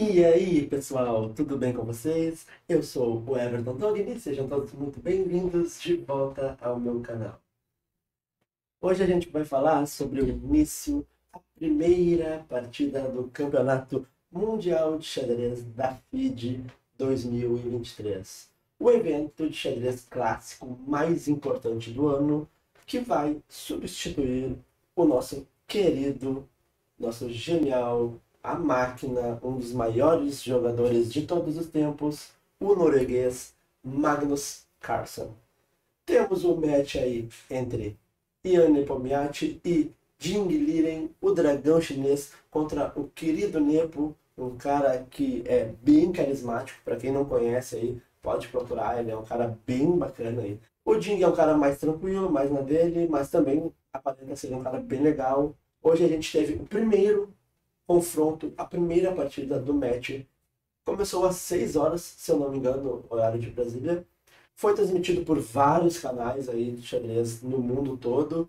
E aí, pessoal, tudo bem com vocês? Eu sou o Everton Togni e sejam todos muito bem-vindos de volta ao meu canal. Hoje a gente vai falar sobre o início, a primeira partida do Campeonato Mundial de Xadrez da FIDE 2023. O evento de xadrez clássico mais importante do ano, que vai substituir o nosso querido, nosso genial a máquina, um dos maiores jogadores de todos os tempos, o norueguês Magnus Carlsen. Temos um match aí entre Ian Nepomniachtchi e Jing Liren, o dragão chinês, contra o querido Nepo, um cara que é bem carismático, para quem não conhece aí, pode procurar, ele é um cara bem bacana aí. O Jing é um cara mais tranquilo, mais na dele, mas também aparenta ser um cara bem legal. Hoje a gente teve o primeiro confronto, a primeira partida do match. Começou às 6 horas, se eu não me engano, horário de Brasília. Foi transmitido por vários canais aí de xadrez no mundo todo.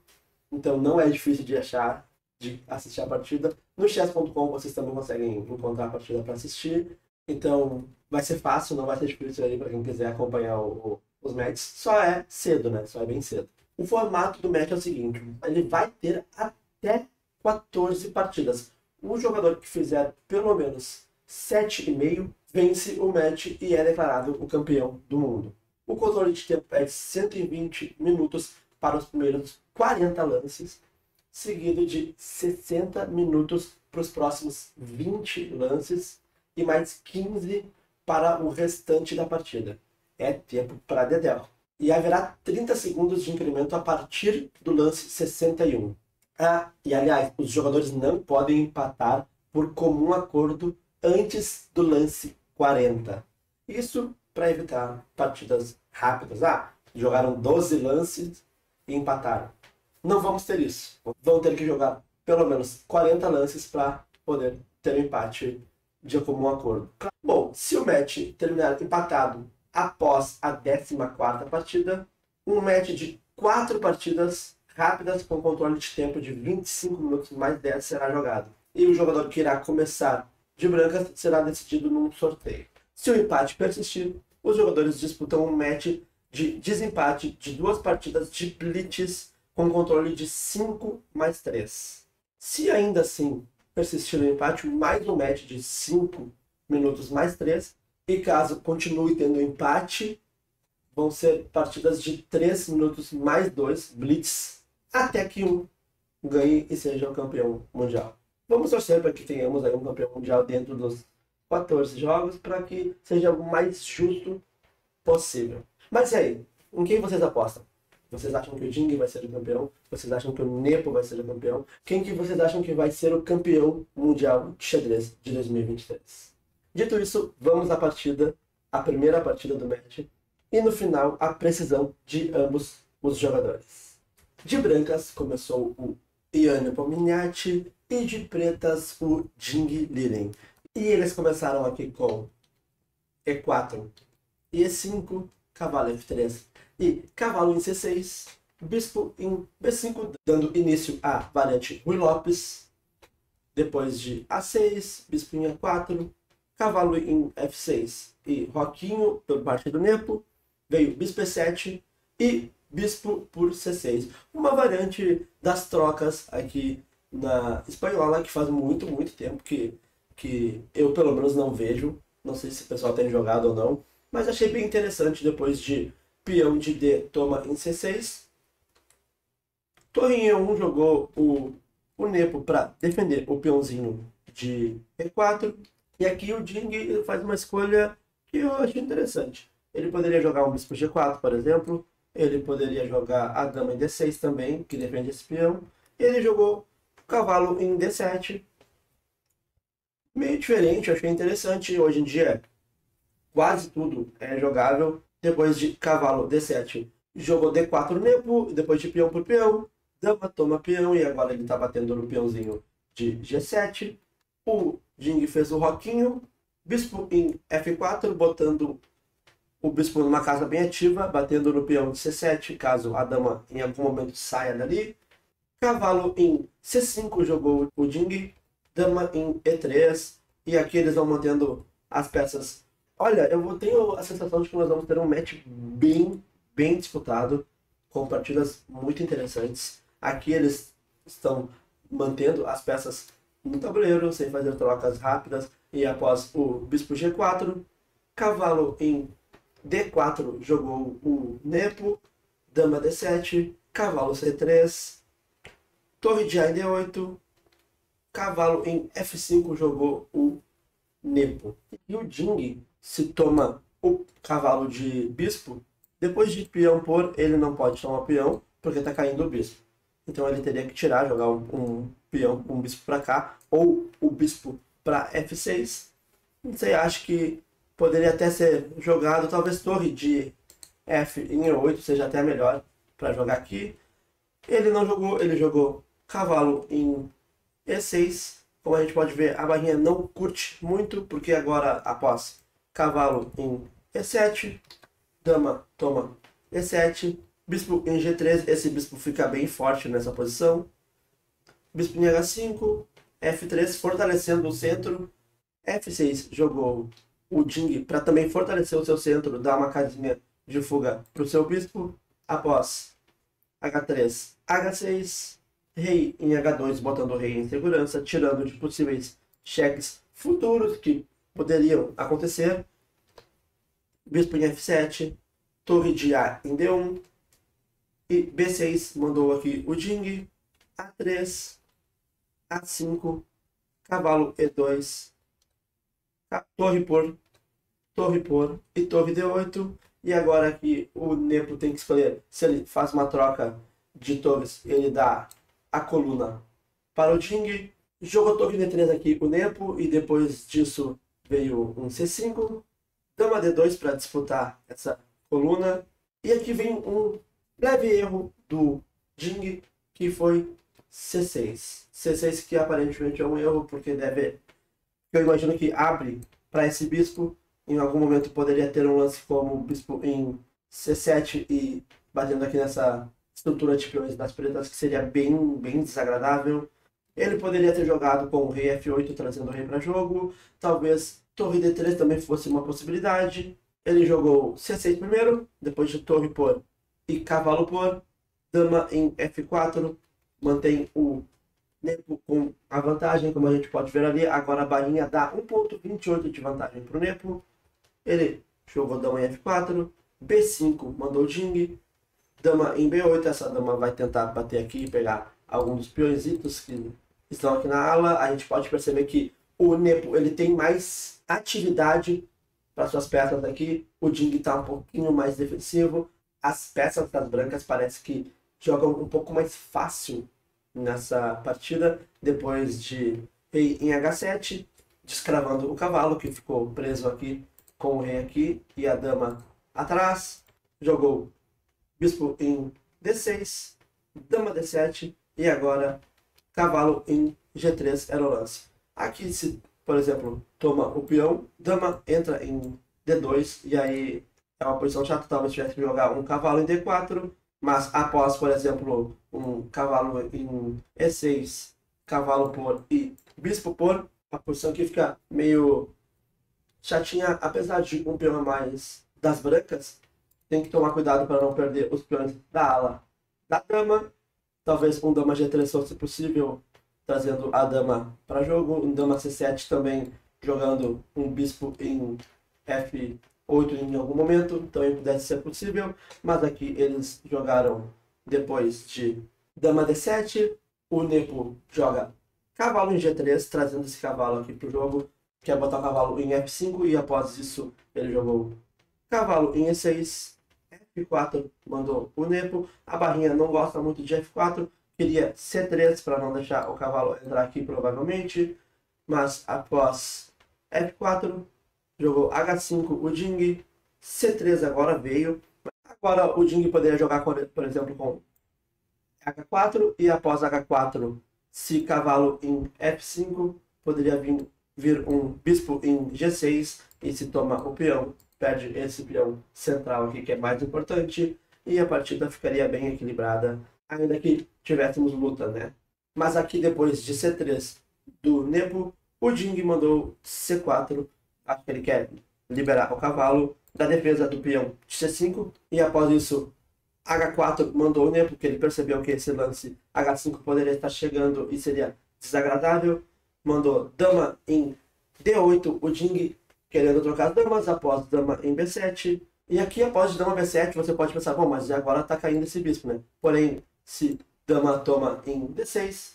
Então não é difícil de achar, de assistir a partida. No chess.com vocês também conseguem encontrar a partida para assistir. Então vai ser fácil, não vai ser difícil aí para quem quiser acompanhar o, o, os matches. Só é cedo, né? Só é bem cedo. O formato do match é o seguinte: ele vai ter até 14 partidas o jogador que fizer pelo menos 7,5 vence o match e é declarado o campeão do mundo. O controle de tempo é de 120 minutos para os primeiros 40 lances, seguido de 60 minutos para os próximos 20 lances e mais 15 para o restante da partida. É tempo para Dedel. E haverá 30 segundos de incremento a partir do lance 61. Ah, e aliás, os jogadores não podem empatar por comum acordo antes do lance 40. Isso para evitar partidas rápidas. Ah, jogaram 12 lances e empataram. Não vamos ter isso. Vão ter que jogar pelo menos 40 lances para poder ter um empate de comum acordo. Bom, se o match terminar empatado após a 14 partida, um match de 4 partidas rápidas com controle de tempo de 25 minutos mais 10 será jogado. E o jogador que irá começar de brancas será decidido num sorteio. Se o empate persistir, os jogadores disputam um match de desempate de duas partidas de blitz com controle de 5 mais 3. Se ainda assim persistir o empate, mais um match de 5 minutos mais 3. E caso continue tendo empate, vão ser partidas de 3 minutos mais 2, blitz até que um ganhe e seja o campeão mundial. Vamos torcer para que tenhamos aí um campeão mundial dentro dos 14 jogos para que seja o mais justo possível. Mas e aí, em quem vocês apostam? Vocês acham que o Jing vai ser o campeão? Vocês acham que o Nepo vai ser o campeão? Quem que vocês acham que vai ser o campeão mundial de xadrez de 2023? Dito isso, vamos à partida, a primeira partida do match, e no final a precisão de ambos os jogadores. De brancas começou o Ian Pomignati e de pretas o Jing Liren. E eles começaram aqui com E4, E5, cavalo F3 e cavalo em C6, bispo em B5, dando início à variante Rui Lopes. Depois de A6, bispo em A4, cavalo em F6 e roquinho por parte do Nepo, veio bispo E7 e bispo por C6. Uma variante das trocas aqui na espanhola que faz muito, muito tempo que, que eu pelo menos não vejo. Não sei se o pessoal tem jogado ou não, mas achei bem interessante depois de peão de D toma em C6. Torre 1 jogou o, o Nepo para defender o peãozinho de E4. E aqui o Ding faz uma escolha que eu achei interessante. Ele poderia jogar um bispo G4, por exemplo, ele poderia jogar a dama em D6 também, que defende esse peão. Ele jogou cavalo em D7. Meio diferente, achei interessante. Hoje em dia, quase tudo é jogável. Depois de cavalo D7, jogou D4 nepo, depois de peão por peão. Dama toma peão e agora ele está batendo no peãozinho de G7. O Jing fez o roquinho. Bispo em F4, botando o bispo numa casa bem ativa, batendo no peão de C7, caso a dama em algum momento saia dali. Cavalo em C5 jogou o Jing, dama em E3 E aqui eles vão mantendo as peças. Olha, eu tenho a sensação de que nós vamos ter um match bem, bem disputado, com partidas muito interessantes. Aqui eles estão mantendo as peças no tabuleiro, sem fazer trocas rápidas. E após o bispo G4, cavalo em D4 jogou o Nepo, dama D7, cavalo C3, torre de A em D8, cavalo em F5 jogou o Nepo. E o Jing se toma o cavalo de bispo, depois de peão por, ele não pode tomar peão, porque está caindo o bispo. Então ele teria que tirar, jogar um, um peão, um bispo para cá, ou o bispo para F6. Não sei, acho que poderia até ser jogado, talvez torre de F em E8 seja até melhor para jogar aqui. Ele não jogou, ele jogou cavalo em E6. Como a gente pode ver, a barrinha não curte muito, porque agora, após cavalo em E7, dama toma E7, bispo em G3, esse bispo fica bem forte nessa posição. Bispo em H5, F3 fortalecendo o centro. F6 jogou o Jing para também fortalecer o seu centro, dar uma casinha de fuga para o seu bispo. Após H3, H6, rei em H2, botando o rei em segurança, tirando de possíveis cheques futuros que poderiam acontecer. Bispo em F7, torre de A em D1, e B6 mandou aqui o Jing, A3, A5, cavalo E2, torre por, torre por e torre D8. E agora aqui o Nepo tem que escolher se ele faz uma troca de torres, ele dá a coluna para o Jing. Jogou torre D3 aqui o Nepo e depois disso veio um C5. Dama D2 para disputar essa coluna. E aqui vem um leve erro do Jing, que foi C6. C6 que aparentemente é um erro, porque deve eu imagino que abre para esse bispo. Em algum momento poderia ter um lance como bispo em C7 e batendo aqui nessa estrutura de peões das pretas, que seria bem, bem desagradável. Ele poderia ter jogado com o rei F8, trazendo o rei para jogo. Talvez torre D3 também fosse uma possibilidade. Ele jogou C6 primeiro, depois de torre por e cavalo por. Dama em F4, mantém o Nepo com a vantagem, como a gente pode ver ali. Agora a bainha dá 1.28 de vantagem para o Nepo. Ele jogou dama em F4. B5 mandou Jing. Dama em B8. Essa dama vai tentar bater aqui e pegar alguns dos peõezitos que estão aqui na ala. A gente pode perceber que o Nepo ele tem mais atividade para suas peças aqui. O Jing está um pouquinho mais defensivo. As peças das brancas parece que jogam um pouco mais fácil nessa partida, depois de rei em H7, descravando o cavalo, que ficou preso aqui com o rei aqui e a dama atrás. Jogou bispo em D6, dama D7 e agora cavalo em G3 era o lance. Aqui, se, por exemplo, toma o peão, dama entra em D2 e aí é uma posição chata, talvez tivesse que jogar um cavalo em D4 mas após, por exemplo, um cavalo em E6, cavalo por e bispo por, a posição aqui fica meio chatinha, apesar de um peão a mais das brancas, tem que tomar cuidado para não perder os peões da ala da dama. Talvez um dama G3 fosse possível, trazendo a dama para jogo. Um dama C7 também jogando um bispo em F 8 em algum momento, também pudesse ser possível, mas aqui eles jogaram depois de Dama D7, o Nepo joga cavalo em G3, trazendo esse cavalo aqui para o jogo, quer botar o cavalo em F5 e após isso ele jogou cavalo em E6, F4 mandou o Nepo, a barrinha não gosta muito de F4, queria C3 para não deixar o cavalo entrar aqui provavelmente, mas após F4 jogou H5 o Jing, C3 agora veio. Agora o Jing poderia jogar, por exemplo, com H4 e após H4, se cavalo em F5, poderia vir, vir um bispo em G6 e se toma o peão, perde esse peão central aqui que é mais importante e a partida ficaria bem equilibrada, ainda que tivéssemos luta, né? Mas aqui depois de C3 do Nepo, O Jing mandou C4, acho que ele quer liberar o cavalo da defesa do peão de C5, e após isso H4 mandou Nepo, porque ele percebeu que esse lance H5 poderia estar chegando e seria desagradável. Mandou dama em D8, o Jing querendo trocar as damas, após dama em B7. E aqui após dama B7 você pode pensar, bom, mas agora está caindo esse bispo, né? Porém, se dama toma em D6,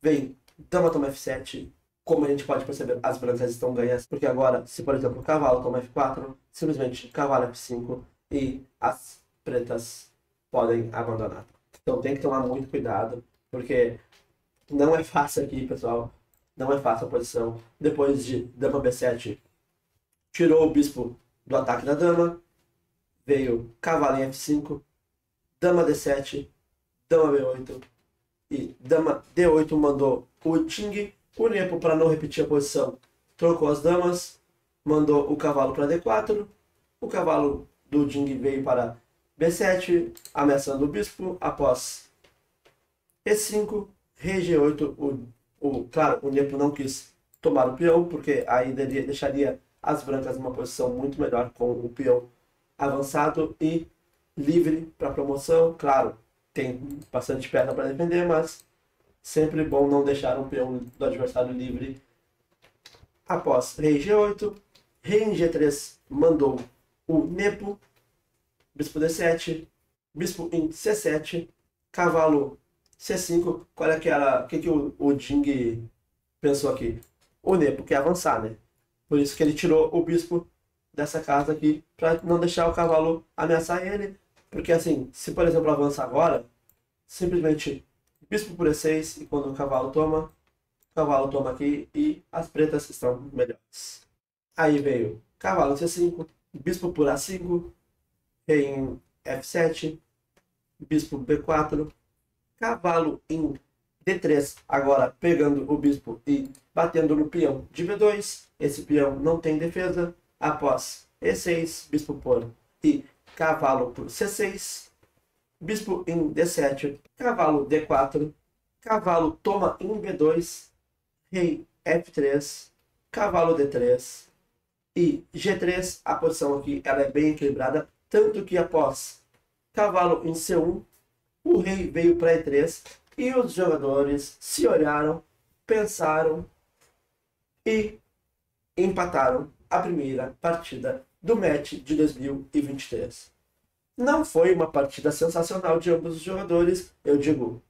vem dama toma F7, como a gente pode perceber, as brancas estão ganhas, porque agora, se por exemplo o cavalo toma F4, simplesmente cavalo F5 e as pretas podem abandonar. Então tem que tomar muito cuidado, porque não é fácil aqui, pessoal. Não é fácil a posição. Depois de dama B7, tirou o bispo do ataque da dama, veio cavalo em F5, dama D7, dama B8 e dama D8 mandou o Ting o Nepo, para não repetir a posição, trocou as damas, mandou o cavalo para D4. O cavalo do Jing veio para B7, ameaçando o bispo. Após E5, rei G8. O, o, claro, o Nepo não quis tomar o peão, porque aí deixaria as brancas numa posição muito melhor com o peão avançado e livre para promoção. Claro, tem bastante perna para defender, mas Sempre bom não deixar um peão do adversário livre. Após rei G8, rei em G3 mandou o Nepo, bispo D7, bispo em C7, cavalo C5. Qual é que era, o que, que o, o Jing pensou aqui? O Nepo quer avançar, né? Por isso que ele tirou o bispo dessa casa aqui, para não deixar o cavalo ameaçar ele. Porque assim, se por exemplo avança agora, simplesmente bispo por E6 e quando o cavalo toma, o cavalo toma aqui e as pretas estão melhores. Aí veio cavalo C5, bispo por A5, rei em F7, bispo B4, cavalo em D3, agora pegando o bispo e batendo no peão de B2. Esse peão não tem defesa. Após E6, bispo por e cavalo por C6, bispo em D7, cavalo D4, cavalo toma em B2, rei F3, cavalo D3 e G3. A posição aqui ela é bem equilibrada, tanto que após cavalo em C1, o rei veio para E3 e os jogadores se olharam, pensaram e empataram a primeira partida do match de 2023. Não foi uma partida sensacional de ambos os jogadores, eu digo,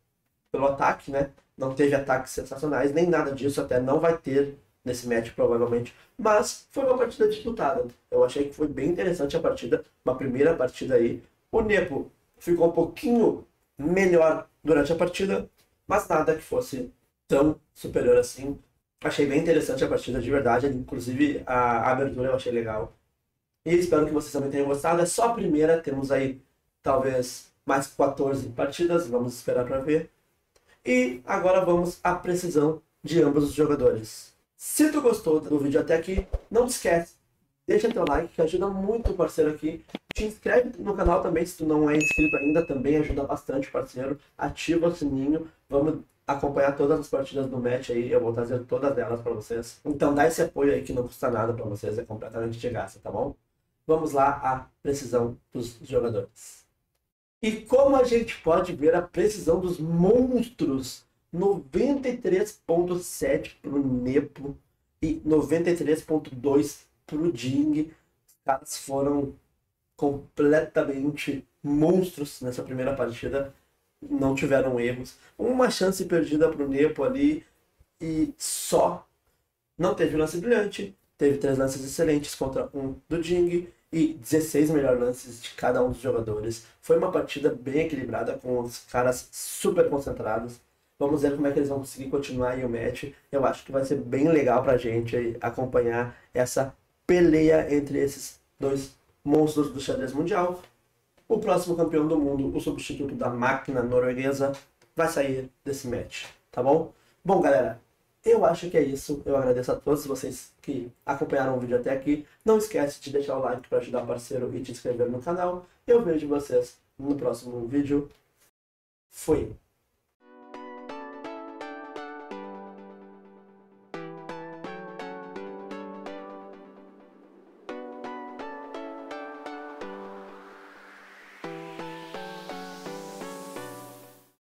pelo ataque, né? Não teve ataques sensacionais, nem nada disso, até não vai ter nesse match provavelmente, mas foi uma partida disputada. Eu achei que foi bem interessante a partida, uma primeira partida aí. O Nepo ficou um pouquinho melhor durante a partida, mas nada que fosse tão superior assim. Achei bem interessante a partida de verdade, inclusive a abertura eu achei legal. E espero que vocês também tenham gostado. É só a primeira, temos aí talvez mais 14 partidas, vamos esperar para ver. E agora vamos à precisão de ambos os jogadores. Se tu gostou do vídeo até aqui, não esquece, deixa teu like que ajuda muito o parceiro aqui. Te inscreve no canal também se tu não é inscrito ainda, também ajuda bastante o parceiro. Ativa o sininho, vamos acompanhar todas as partidas do match aí, eu vou trazer todas elas para vocês. Então dá esse apoio aí que não custa nada para vocês, é completamente de graça, tá bom? Vamos lá à precisão dos jogadores. E como a gente pode ver a precisão dos monstros, 93.7 para o Nepo e 93.2 para o Jing. Os caras foram completamente monstros nessa primeira partida. Não tiveram erros. Uma chance perdida para o Nepo ali e só. Não teve lance brilhante. Teve três lances excelentes contra um do Jing e 16 melhores lances de cada um dos jogadores. Foi uma partida bem equilibrada, com os caras super concentrados. Vamos ver como é que eles vão conseguir continuar aí o match. Eu acho que vai ser bem legal pra gente acompanhar essa peleia entre esses dois monstros do xadrez mundial. O próximo campeão do mundo, o substituto da máquina norueguesa, vai sair desse match, tá bom? Bom, galera, eu acho que é isso. Eu agradeço a todos vocês que acompanharam o vídeo até aqui. Não esquece de deixar o like para ajudar o parceiro e te inscrever no canal. Eu vejo vocês no próximo vídeo. Fui!